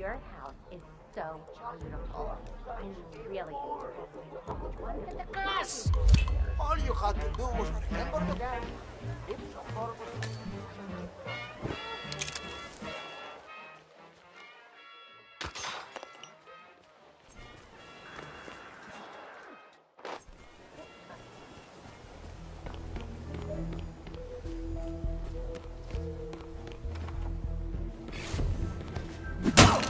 Your house is so beautiful. I'm really impressed. Yes! All you had to do was remember the guy. It's affordable. Oh!